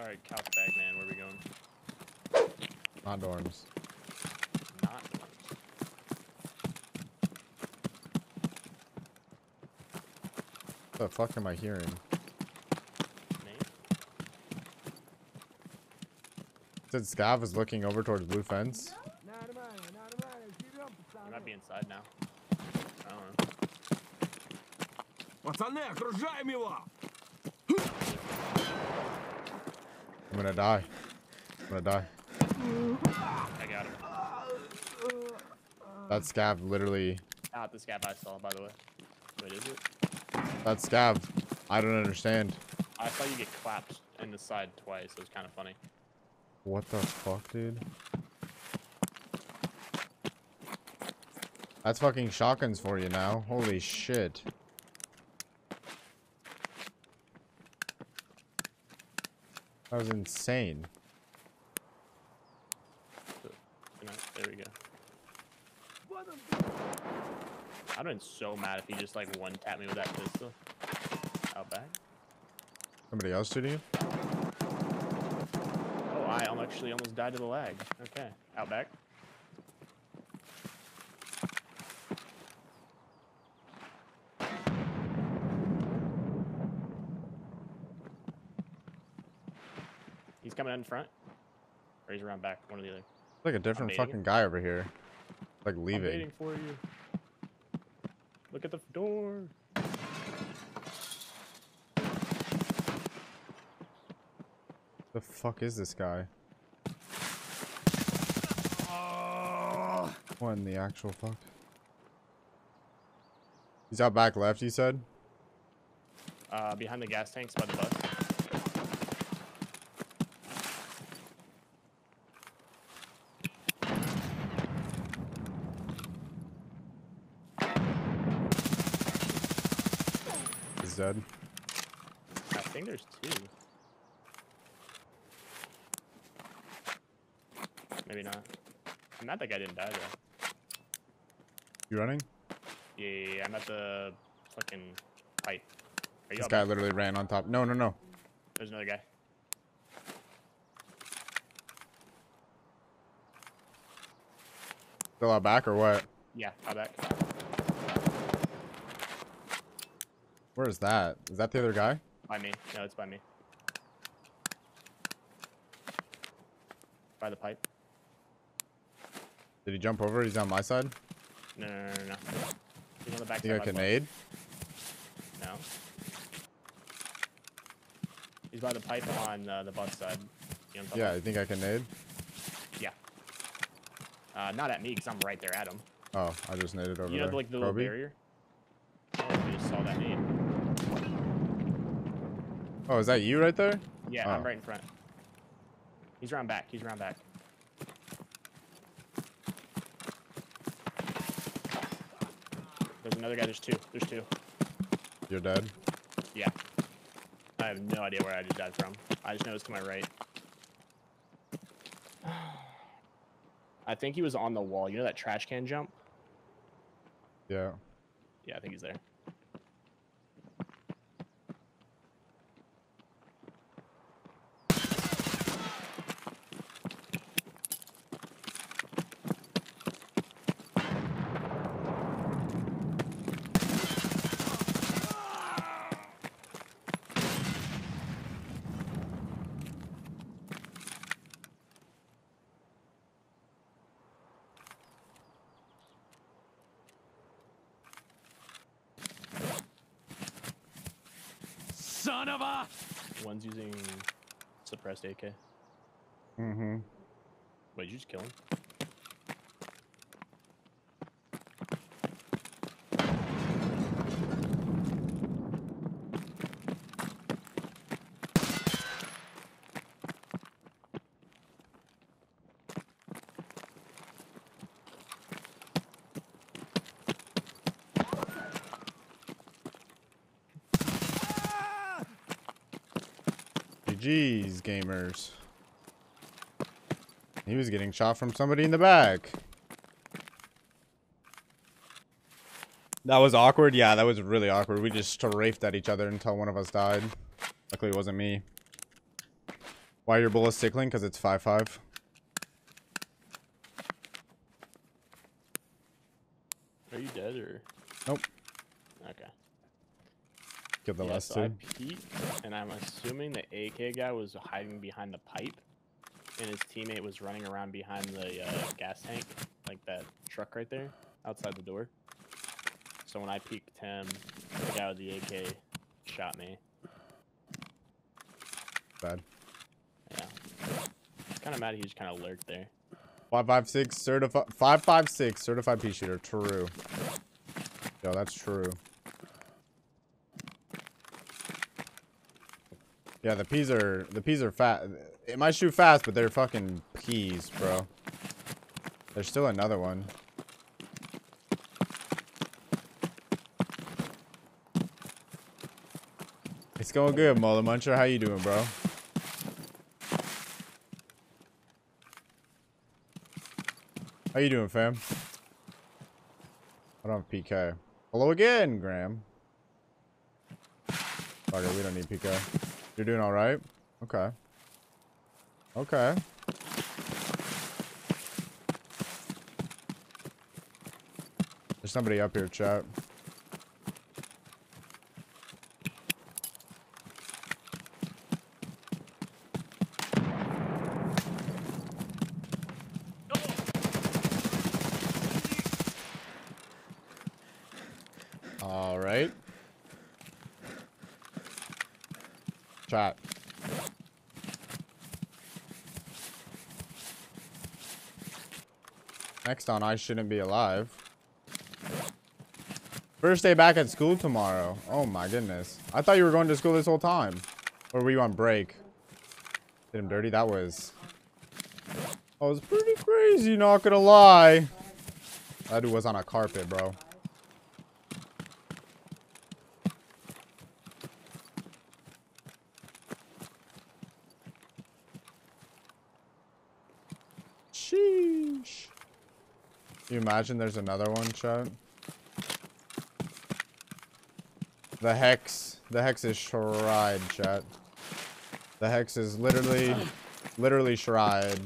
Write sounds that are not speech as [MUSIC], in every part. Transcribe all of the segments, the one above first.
Alright, couch bag man, where are we going? Not dorms. Not dorms. What the fuck am I hearing? Name? Said Scav is looking over towards blue fence. Нормально, нормально, берем, We пацаны. might be inside now. I don't know. Пацаны, окружаем его! [LAUGHS] I'm gonna die. I'm gonna die. I got him. That Scav literally. Not the Scav I saw, by the way. Wait, is it? That Scav. I don't understand. I saw you get clapped in the side twice. It was kind of funny. What the fuck, dude? That's fucking shotguns for you now. Holy shit. That was insane. There we go. I'd have been so mad if he just like one tapped me with that pistol. Out back. Somebody else shooting. you? Oh, I actually almost died to the lag. Okay. Out back. Coming in front. Or he's around back, one or the other. Like a different fucking guy over here. Like I'm leaving. waiting for you. Look at the door. The fuck is this guy? What in the actual fuck? He's out back left, you said? Uh, behind the gas tanks by the bus. I think there's two. Maybe not. I'm not that guy didn't die though. You running? Yeah, yeah, yeah, I'm at the fucking pipe. Are This guy literally ran on top. No, no, no. There's another guy. Still out back or what? Yeah, out back. Where is that? Is that the other guy? By me. No, it's by me. By the pipe. Did he jump over? He's on my side. No, no, no, no. He's on the back Think I side. can by the aid? No. He's by the pipe on uh, the bus side. You know Yeah, you think I can aid? Yeah. Uh, not at me, because I'm right there at him. Oh, I just naded over there. You know, there. like the little barrier? I if you just saw that name. Oh, is that you right there? Yeah, I'm Oh. right in front. He's around back. He's around back. There's another guy. There's two. There's two. You're dead. Yeah. I have no idea where I just died from. I just know it's to my right. I think he was on the wall. You know that trash can jump? Yeah. Yeah, I think he's there. Son of a... One's using suppressed AK. Mm-hmm. Wait, did you just kill him? GG's, gamers. He was getting shot from somebody in the back. That was awkward? Yeah, that was really awkward. We just strafed at each other until one of us died. Luckily, it wasn't me. Why your bullets tickling? Because it's 5-5. Are you dead or? Nope. Okay. Kill the yeah, last so two. And I'm assuming the AK guy was hiding behind the pipe, and his teammate was running around behind the uh, gas tank, like that truck right there, outside the door. So when I peeked him, the guy with the AK shot me. Bad. Yeah. Kind of mad he just kind of lurked there. 556 certified 556 certified pea shooter. True. Yo, that's true. Yeah, the peas are the peas are fat. It might shoot fast, but they're fucking peas, bro. There's still another one. It's going good, Mola Muncher. How you doing, bro? How you doing, fam? I don't have PK. Hello again, Graham. It, we don't need PK. You're doing alright? Okay. Okay. There's somebody up here, chat. All right. Chat. Next on I shouldn't be alive. First day back at school tomorrow. Oh my goodness. I thought you were going to school this whole time. Or were you on break? Did him dirty? That was... That was pretty crazy, not gonna lie. That dude was on a carpet, bro. Sheesh. Can you imagine there's another one, chat? The hex. The hex is shried, chat. The hex is literally, literally shried.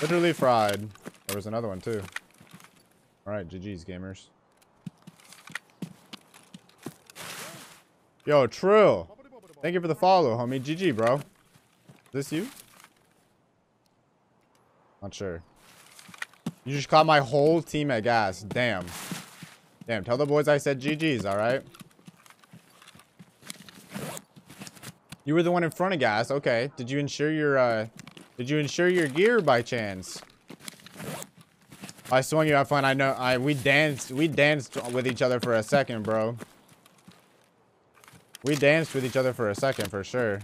Literally fried. There was another one, too. Alright, GG's, gamers. Yo, Trill. Thank you for the follow, homie. GG, bro. Is this you? Not sure. You just caught my whole team at gas. Damn. Damn, tell the boys I said GG's, alright? You were the one in front of gas. Okay. Did you insure your, uh... Did you insure your gear by chance? I swung you out fun. I know. I we danced. We danced with each other for a second, bro. We danced with each other for a second, for sure.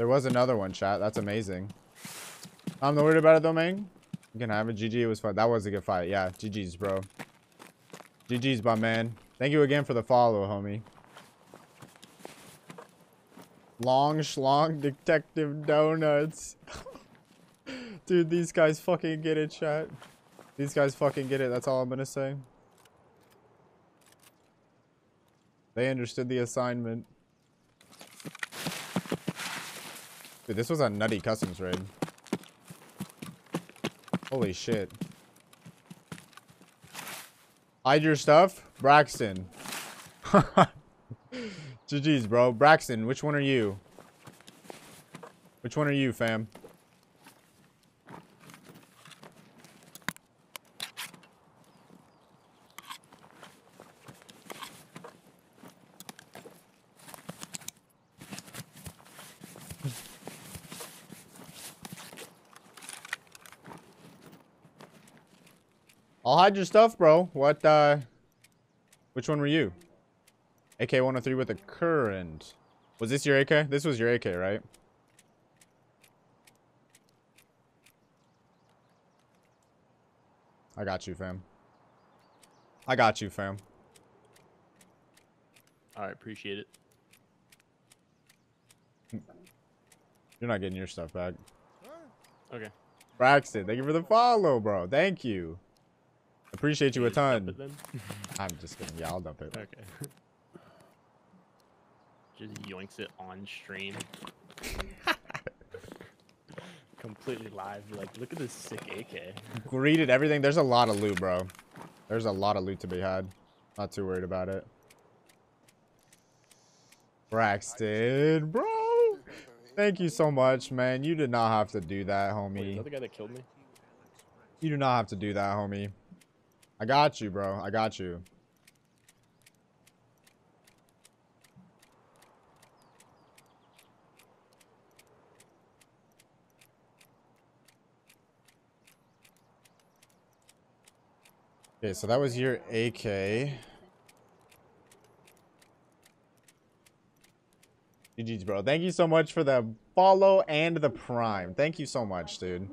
There was another one, chat. That's amazing. I'm not worried about it, though, man. You can have it. GG, it was fun. That was a good fight. Yeah, GG's, bro. GG's, my man. Thank you again for the follow, homie. Long schlong detective donuts. [LAUGHS] Dude, these guys fucking get it, chat. These guys fucking get it. That's all I'm gonna say. They understood the assignment. Dude, this was a nutty customs raid. Holy shit. Hide your stuff? Braxton. [LAUGHS] GG's, bro. Braxton, which one are you? Which one are you, fam? I'll hide your stuff, bro. What, uh... Which one were you? AK-103 with a current. Was this your AK? This was your AK, right? I got you, fam. I got you, fam. All right, appreciate it. You're not getting your stuff back. Okay. Braxton, thank you for the follow, bro. Thank you. Appreciate you a ton. [LAUGHS] I'm just kidding. Yeah, I'll dump it. okay. just yoinks it on stream. [LAUGHS] Completely live. Like, look at this sick AK. Greeted everything. There's a lot of loot, bro. There's a lot of loot to be had. Not too worried about it. Braxton, bro. Thank you so much, man. You did not have to do that, Wait, is homie. that the guy that killed me? You do not have to do that, homie. I got you, bro. I got you. Okay, so that was your AK. GG's, bro. Thank you so much for the follow and the prime. Thank you so much, dude.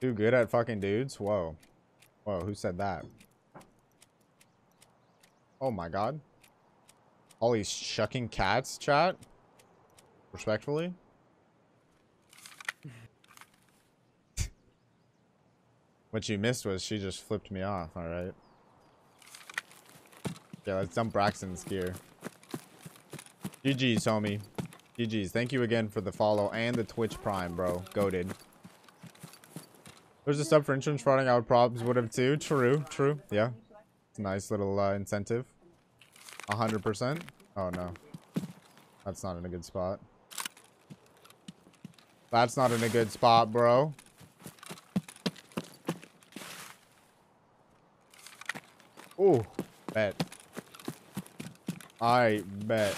Too good at fucking dudes? Whoa. Whoa, who said that? Oh my god. All these shucking cats, chat? Respectfully? [LAUGHS] what you missed was she just flipped me off, alright? Yeah, let's dump Braxton's gear. GG's, homie. GG's. Thank you again for the follow and the Twitch Prime, bro. Goaded. There's a sub for insurance frauding. Would probably would have too. True, true. Yeah. It's a nice little uh, incentive. A hundred percent. Oh no. That's not in a good spot. That's not in a good spot, bro. Ooh, bet. I bet.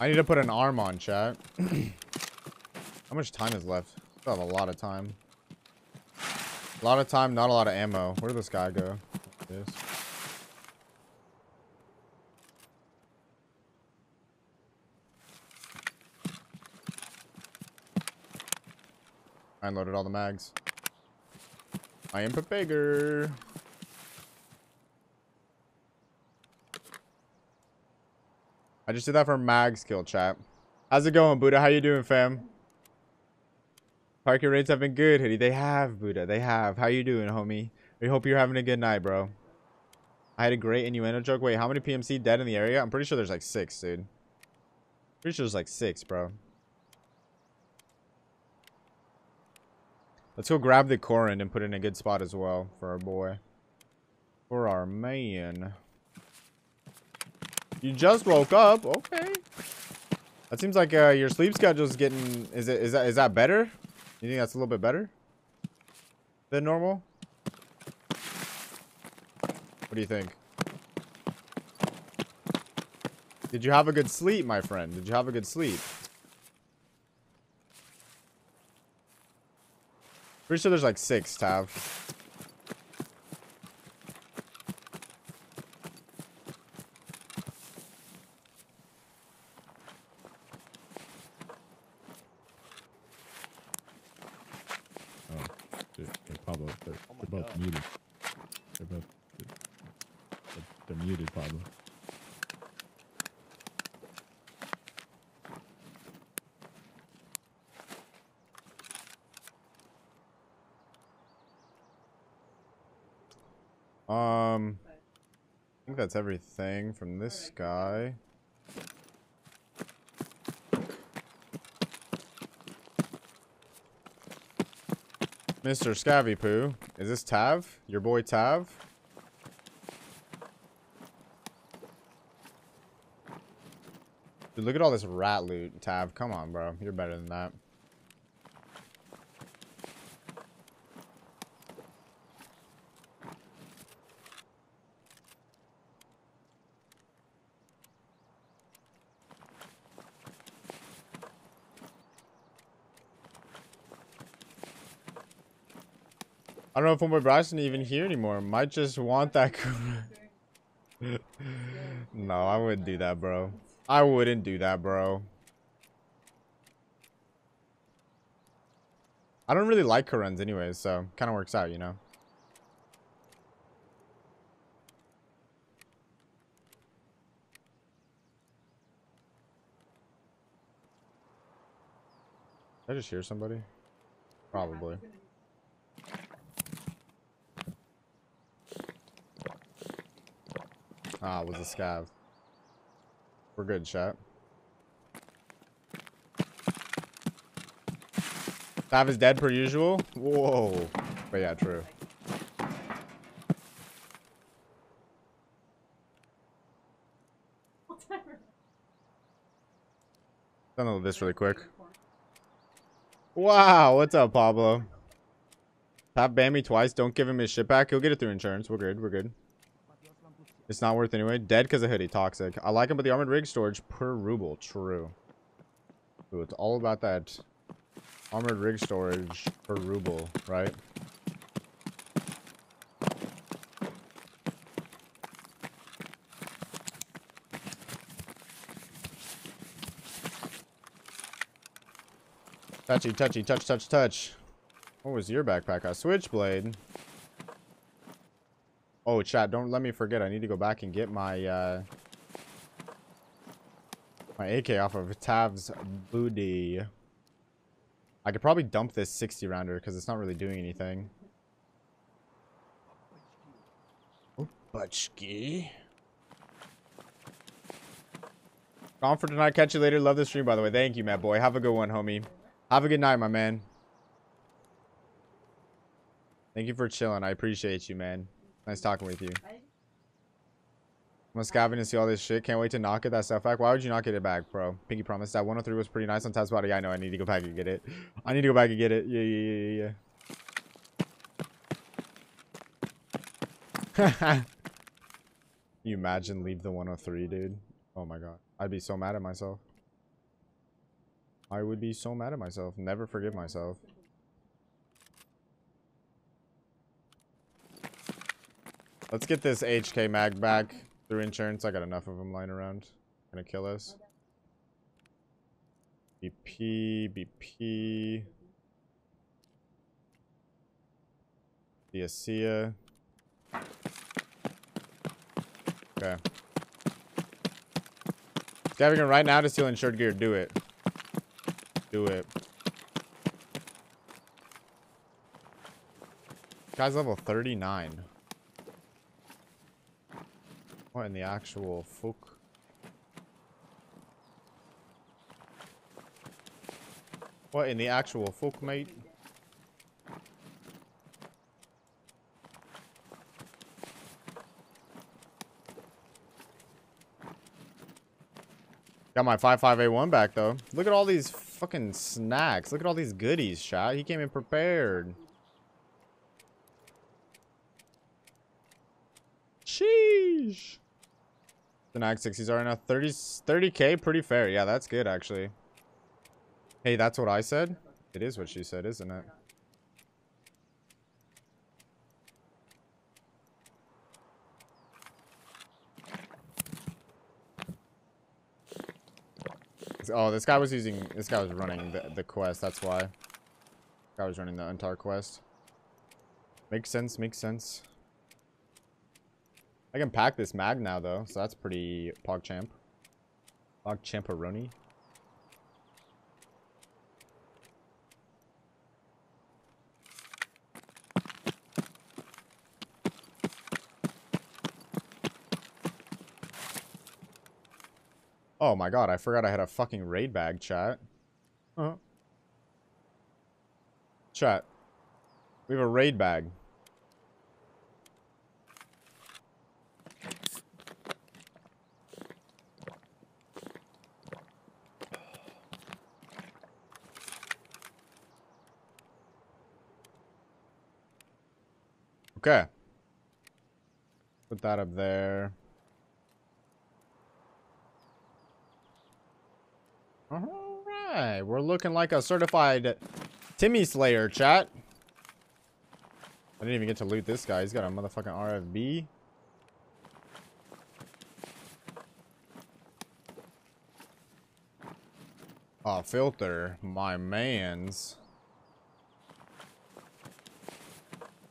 I need to put an arm on, chat. How much time is left? Still have a lot of time. A lot of time, not a lot of ammo. Where did this guy go? Yes. I unloaded all the mags. I am bigger. I just did that for Mag's kill chat. How's it going, Buddha? How you doing, fam? Parking rates have been good, hoodie. They have, Buddha. They have. How you doing, homie? We hope you're having a good night, bro. I had a great innuendo joke. Wait, how many PMC dead in the area? I'm pretty sure there's like six, dude. Pretty sure there's like six, bro. Let's go grab the Corin and put it in a good spot as well for our boy. For our man. You just woke up. Okay. That seems like uh, your sleep schedule's getting. Is it? Is that? Is that better? You think that's a little bit better than normal? What do you think? Did you have a good sleep, my friend? Did you have a good sleep? Pretty sure there's like six, Tav. Oh, shit. Hey, Pablo, they're, Oh they're both God. muted. They're both. They're, they're muted, Pablo. Um, I think that's everything from this guy. Mr. Scavvy Poo. Is this Tav? Your boy Tav? Dude, look at all this rat loot, Tav. Come on, bro. You're better than that. I don't know if Homeboy Bryson even here anymore. Might just want that. [LAUGHS] no, I wouldn't do that, bro. I wouldn't do that, bro. I don't really like Karens anyways, so kind of works out, you know. Did I just hear somebody? Probably. Ah, it was a scav. We're good, chat. Sav is dead per usual? Whoa. But yeah, true. Download this really quick. Wow, what's up, Pablo? Tap ban me twice. Don't give him his shit back. He'll get it through insurance. We're good. We're good. It's not worth anyway. Dead because of hoodie. Toxic. I like him, but the armored rig storage per ruble. True. Ooh, it's all about that armored rig storage per ruble, right? Touchy, touchy, touch, touch, touch. What was your backpack? A switchblade. Oh, chat, don't let me forget. I need to go back and get my, uh... My AK off of Tav's booty. I could probably dump this 60 rounder because it's not really doing anything. Butchki. Gone for tonight. Catch you later. Love the stream, by the way. Thank you, Matt boy. Have a good one, homie. Have a good night, my man. Thank you for chilling. I appreciate you, man. Nice talking with you. I'm scavenging to see all this shit. Can't wait to knock it. That stuff back. Why would you not get it back, bro? Pinky promise. That 103 was pretty nice on Taz body. Yeah, I know. I need to go back and get it. I need to go back and get it. Yeah, yeah, yeah, yeah. [LAUGHS] you imagine leave the 103, dude? Oh my god. I'd be so mad at myself. I would be so mad at myself. Never forgive myself. Let's get this HK mag back through insurance. I got enough of them lying around. Gonna kill us. BP, BP. Diacia. Okay. Scavenging right now to steal insured gear. Do it. Do it. Guy's level 39. What in the actual fuck? What in the actual fuck, mate? Got my 55A1 back, though. Look at all these fucking snacks. Look at all these goodies, shot. He came in prepared. The Nag 60s are now 30, 30k. Pretty fair. Yeah, that's good, actually. Hey, that's what I said? It is what she said, isn't it? Oh, this guy was using... This guy was running the, the quest. That's why. Guy was running the Untar quest. Makes sense. Makes sense. I can pack this mag now, though. So that's pretty PogChamp. PogChamperoni. Oh my god, I forgot I had a fucking raid bag, chat. Uh -huh. Chat. We have a raid bag. Okay. Put that up there. Alright, we're looking like a certified Timmy Slayer, chat. I didn't even get to loot this guy. He's got a motherfucking RFB. Oh, filter. My mans.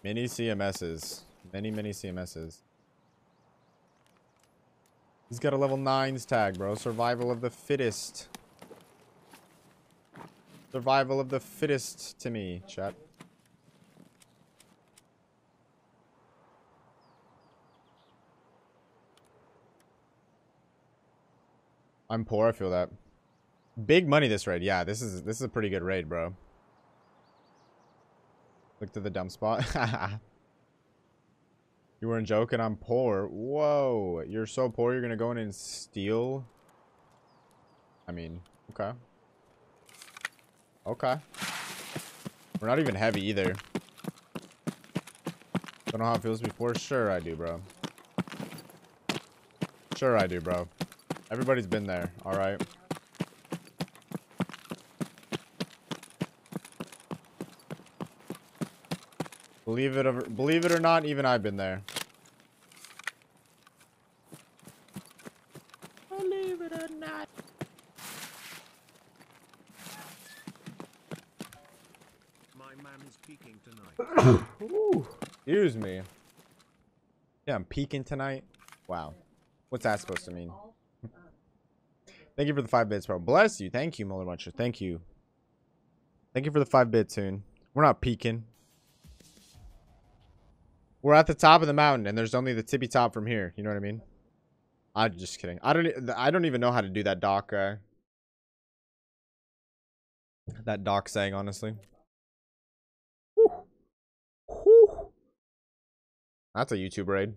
Many CMSs. Many, many CMSs. He's got a level 9's tag, bro. Survival of the fittest. Survival of the fittest to me, chat. I'm poor. I feel that. Big money this raid. Yeah, this is this is a pretty good raid, bro. Look to the dump spot. [LAUGHS] you weren't joking. I'm poor. Whoa, you're so poor. You're gonna go in and steal. I mean, okay. Okay. We're not even heavy either. Don't know how it feels before. Sure, I do, bro. Sure, I do, bro. Everybody's been there. All Believe it or believe it or not, even I've been there. Believe it or not. My man is peaking tonight. [COUGHS] Excuse me. Yeah, I'm peeking tonight. Wow. What's that supposed to mean? [LAUGHS] Thank you for the five bits, bro. Bless you. Thank you, Muller Muncher. Thank you. Thank you for the five bits, soon. We're not peeking. We're at the top of the mountain, and there's only the tippy top from here. You know what I mean? I'm just kidding. I don't. I don't even know how to do that dock. Uh, that dock saying, honestly. Whew. Whew. That's a YouTube raid.